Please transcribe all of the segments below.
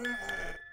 Oh,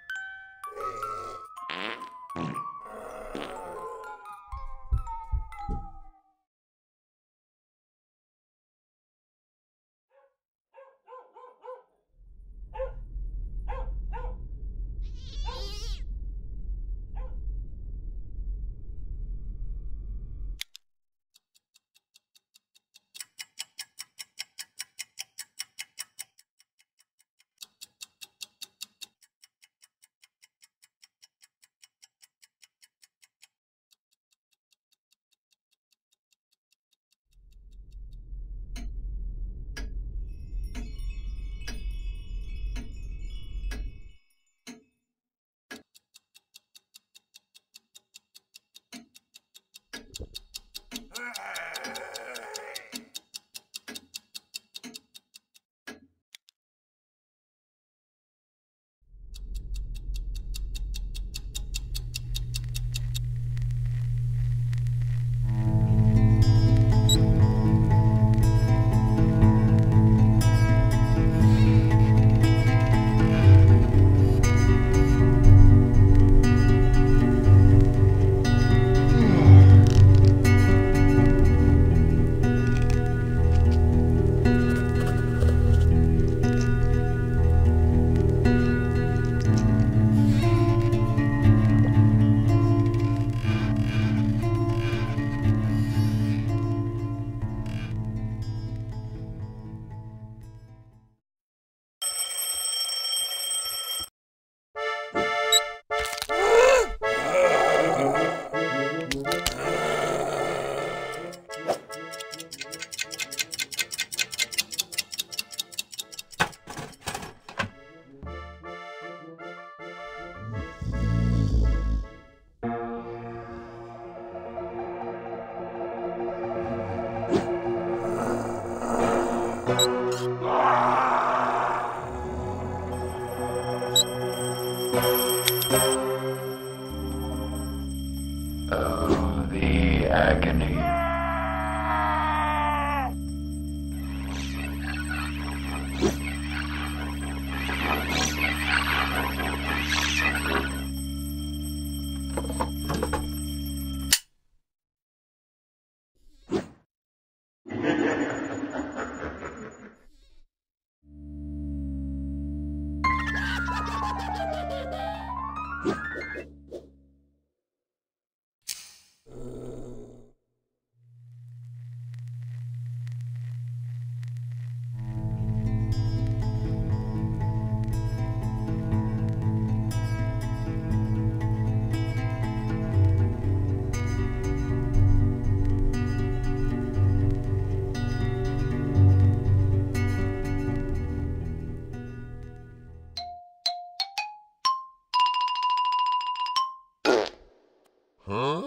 Huh?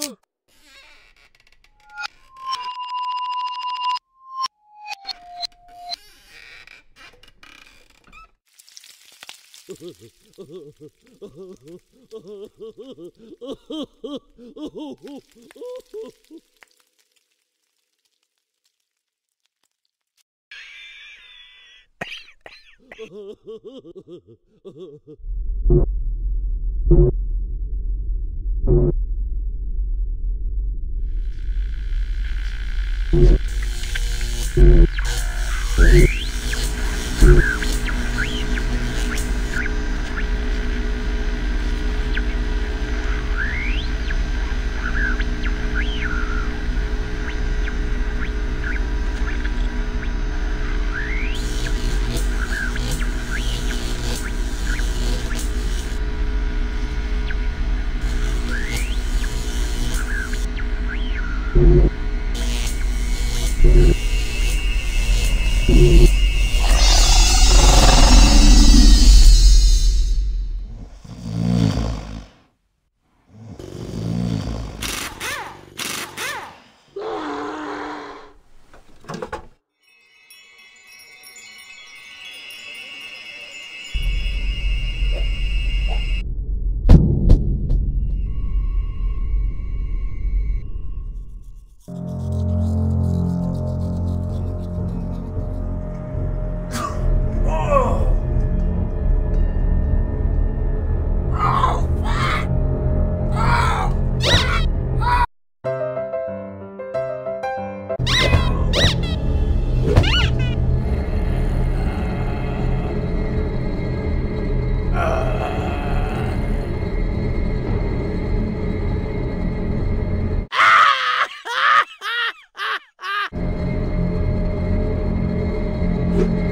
you.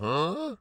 Huh?